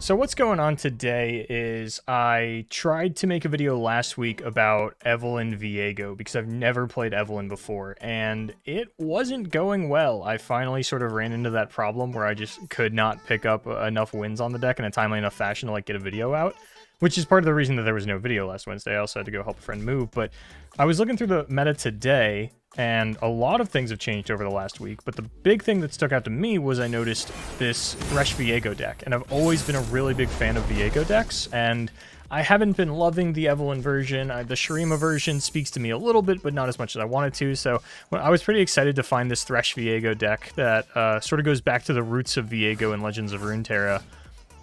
So what's going on today is I tried to make a video last week about Evelynn Viego because I've never played Evelynn before and it wasn't going well. I finally sort of ran into that problem where I just could not pick up enough wins on the deck in a timely enough fashion to like get a video out, which is part of the reason that there was no video last Wednesday. I also had to go help a friend move, but I was looking through the meta today and a lot of things have changed over the last week, but the big thing that stuck out to me was I noticed this Thresh Viego deck, and I've always been a really big fan of Viego decks, and I haven't been loving the Evelynn version. the Shurima version speaks to me a little bit, but not as much as I wanted to, so I was pretty excited to find this Thresh Viego deck that uh, sort of goes back to the roots of Viego and Legends of Runeterra.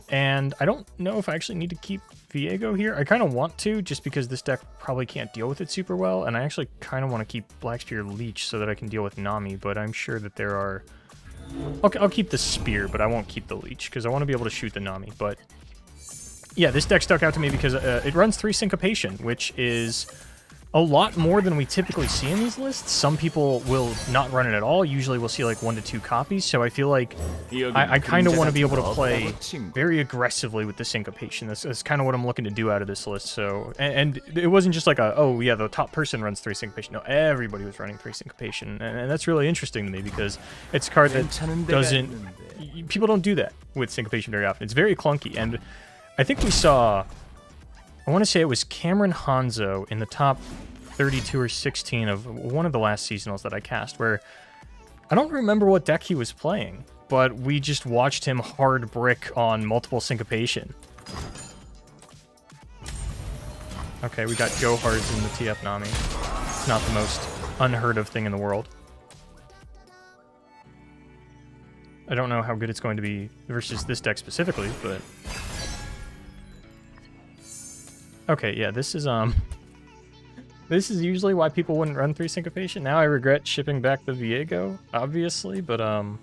And I don't know if I actually need to keep Viego here. I kind of want to, just because this deck probably can't deal with it super well, and I actually kind of want to keep Black Spear Leech so that I can deal with Nami, but I'm sure that there are... Okay, I'll keep the Spear, but I won't keep the Leech, because I want to be able to shoot the Nami, but... Yeah, this deck stuck out to me because uh, it runs 3 Syncopation, which is a lot more than we typically see in these lists. Some people will not run it at all. Usually we'll see like one to two copies. So I feel like I, I kind of want to be able to play very aggressively with the syncopation. That's, is kind of what I'm looking to do out of this list. So and, and, it wasn't just like a oh yeah the top person runs three syncopation. No, everybody was running three syncopation, and, and that's really interesting to me because it's a card that doesn't people don't do that with syncopation very often. It's very clunky, and I think we saw I want to say it was Cameron Hanzo in the top 32 or 16 of one of the last seasonals that I cast, where I don't remember what deck he was playing, but we just watched him hard brick on multiple syncopation. Okay, we got Gohards in the TF Nami. It's not the most unheard of thing in the world. I don't know how good it's going to be versus this deck specifically, but Okay, yeah, this is, um... This is usually why people wouldn't run through Syncopation. Now I regret shipping back the Viego, obviously, but, um...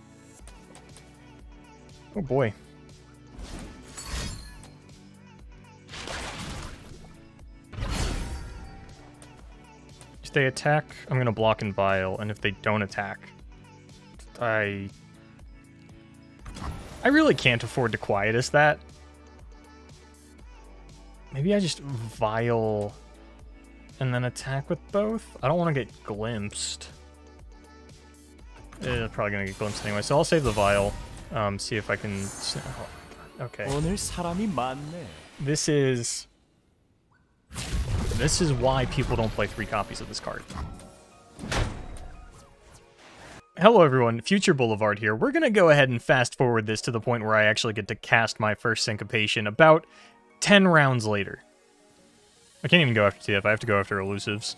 Oh boy. If they attack, I'm gonna block and Vile, and if they don't attack, I... I really can't afford to Quietus that. Maybe I just Vile and then attack with both? I don't want to get glimpsed. Eh, probably going to get glimpsed anyway, so I'll save the Vile. Um, see if I can... Oh, okay. This is... This is why people don't play three copies of this card. Hello everyone, Future Boulevard here. We're going to go ahead and fast forward this to the point where I actually get to cast my first Syncopation about 10 rounds later. I can't even go after TF, I have to go after elusives.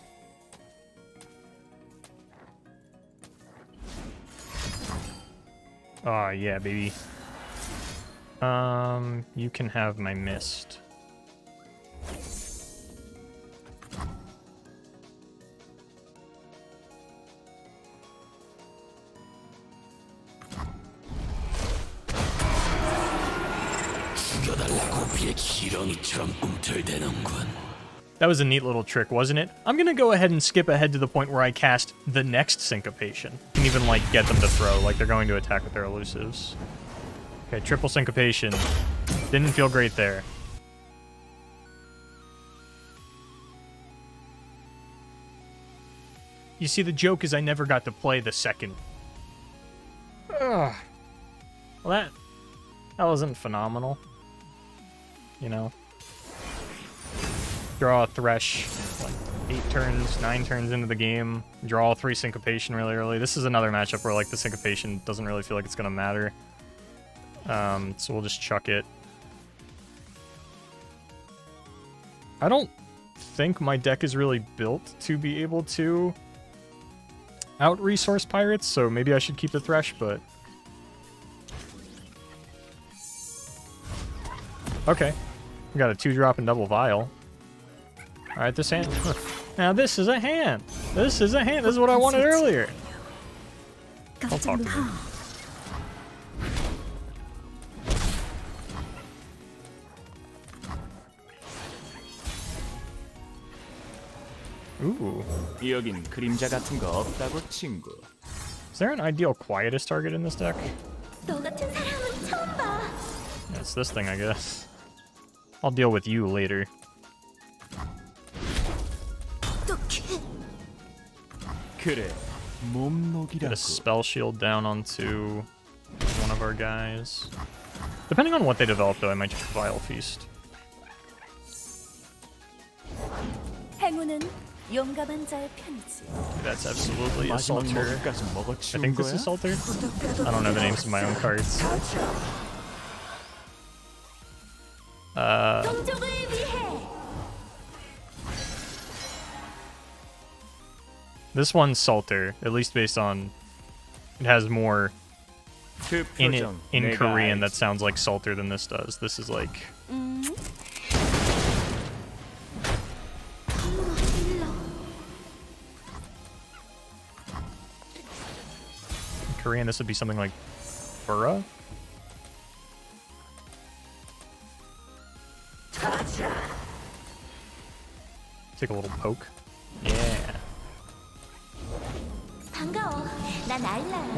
Oh, yeah, baby. Um, you can have my mist. That was a neat little trick, wasn't it? I'm gonna go ahead and skip ahead to the point where I cast the next Syncopation. Can even, like, get them to throw, like they're going to attack with their elusives. Okay, triple Syncopation. Didn't feel great there. You see, the joke is I never got to play the second. Ugh. Well, that... That wasn't phenomenal you know? Draw a Thresh, like, eight turns, nine turns into the game, draw three Syncopation really early. This is another matchup where, like, the Syncopation doesn't really feel like it's gonna matter. Um, so we'll just chuck it. I don't think my deck is really built to be able to out-resource Pirates, so maybe I should keep the Thresh, but... Okay. We got a two drop and double Vile. Alright, this hand. Now this is a hand. This is a hand. This is what I wanted earlier. I'll talk to him. Ooh. Is there an ideal Quietus target in this deck? Yeah, It's this thing, I guess. I'll deal with you later. Get a spell shield down onto one of our guys. Depending on what they develop, though, I might just Vile Feast. That's absolutely a Salter. I think this is Salter. I don't know the names of my own cards. Uh, this one's Salter, at least based on... It has more in it in Korean that sounds like Salter than this does. This is like... Korean, this would be something like Burra? Take a little poke.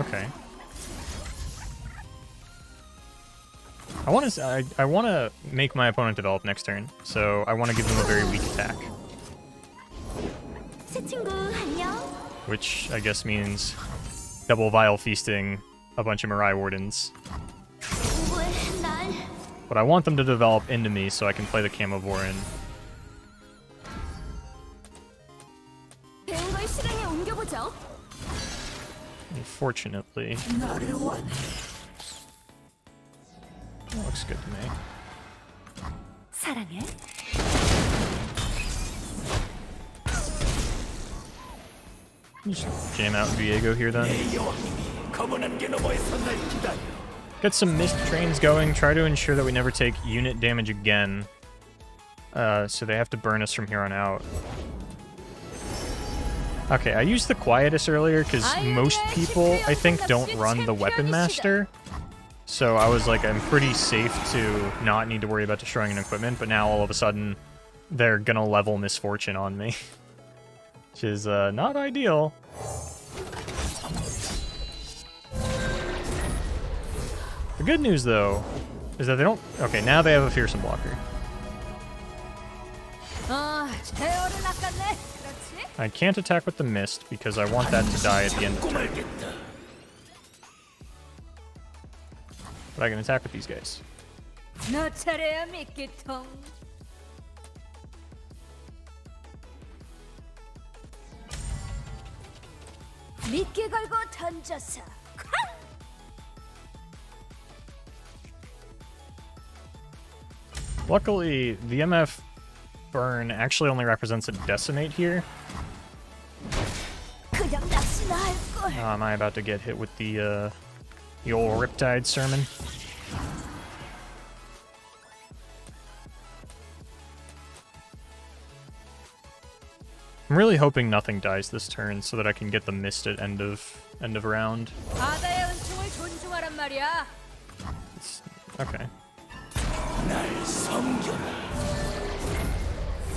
Okay. I want to I, I want to make my opponent develop next turn, so I want to give them a very weak attack. Which I guess means double Vile Feasting a bunch of Mirai Wardens. But I want them to develop into me so I can play the Camavor Unfortunately. looks good to me. Just jam out Viego here then. Get some mist trains going. Try to ensure that we never take unit damage again. Uh, so they have to burn us from here on out. Okay, I used the Quietus earlier because most people, I think, don't run the Weapon Master. So I was like, I'm pretty safe to not need to worry about destroying an equipment, but now all of a sudden, they're gonna level Misfortune on me. Which is uh, not ideal. The good news, though, is that they don't... Okay, now they have a Fearsome Blocker. I can't attack with the Mist because I want that to die at the end of turn. But I can attack with these guys. 걸고 던져서 Luckily, the MF burn actually only represents a decimate here. Oh, am I about to get hit with the, uh, the old Riptide sermon? I'm really hoping nothing dies this turn so that I can get the mist at end of end of round. It's, okay.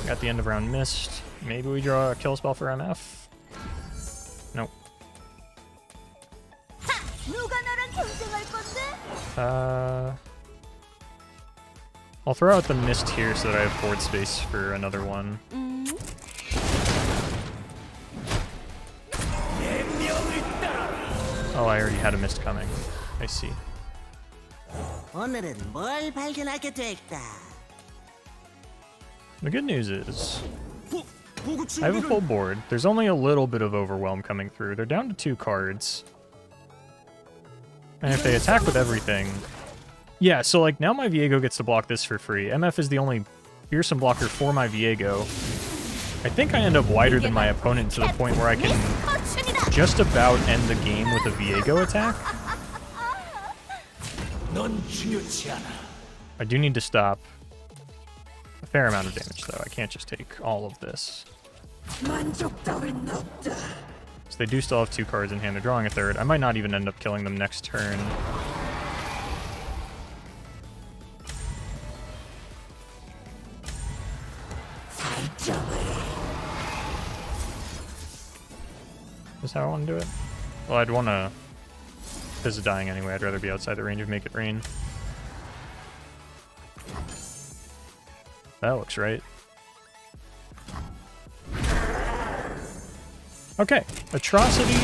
Got the end of round mist. Maybe we draw a kill spell for MF. Uh, I'll throw out the mist here so that I have board space for another one. Oh, I already had a mist coming. I see. The good news is, I have a full board. There's only a little bit of overwhelm coming through. They're down to two cards. And if they attack with everything... Yeah, so like now my Viego gets to block this for free. MF is the only fearsome blocker for my Viego. I think I end up wider than my opponent to the point where I can just about end the game with a Viego attack. I do need to stop a fair amount of damage, though. I can't just take all of this. So they do still have two cards in hand. They're drawing a third. I might not even end up killing them next turn. Is how I want to do it? Well, I'd want to... This is dying anyway. I'd rather be outside the range of Make It Rain. That looks right. Okay, Atrocity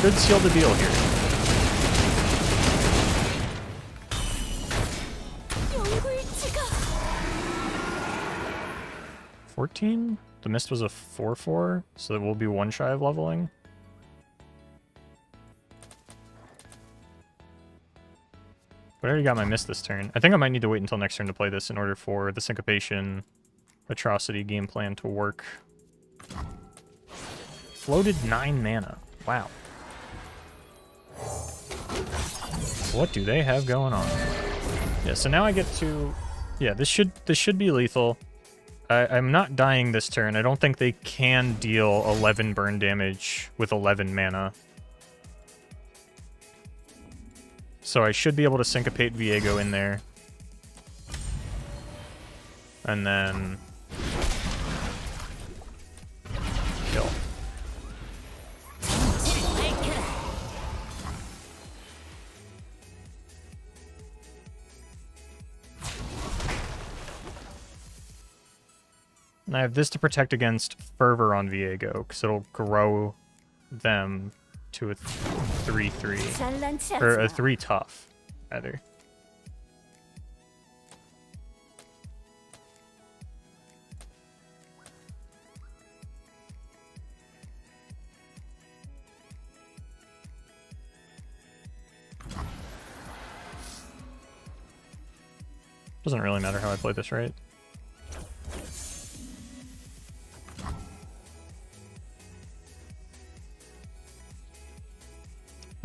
could seal the deal here. Fourteen? The mist was a 4-4, so it will be one shy of leveling. But I already got my mist this turn. I think I might need to wait until next turn to play this in order for the Syncopation Atrocity game plan to work. Floated 9 mana. Wow. What do they have going on? Yeah, so now I get to... Yeah, this should this should be lethal. I, I'm not dying this turn. I don't think they can deal 11 burn damage with 11 mana. So I should be able to syncopate Viego in there. And then... Kill. And I have this to protect against Fervor on Viego, because it'll grow them to a 3-3. Or a 3 tough, rather. Doesn't really matter how I play this, right?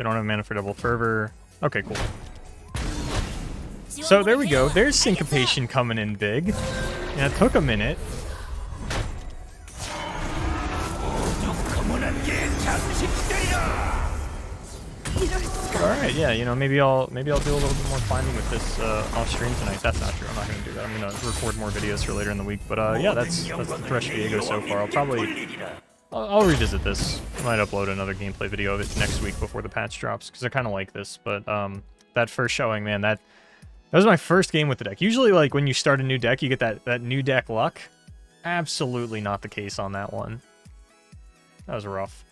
They don't have mana for double fervor. Okay, cool. So there we go. There's syncopation coming in big. Yeah, it took a minute. Alright, yeah, you know, maybe I'll maybe I'll do a little bit more climbing with this uh, off stream tonight. That's not true. I'm not gonna do that. I'm gonna record more videos for later in the week. But uh, yeah, that's that's the Thresh Viego so far. I'll probably I'll, I'll, revisit this. I might upload another gameplay video of it next week before the patch drops, because I kind of like this. But um, that first showing, man, that that was my first game with the deck. Usually, like, when you start a new deck, you get that, that new deck luck. Absolutely not the case on that one. That was rough.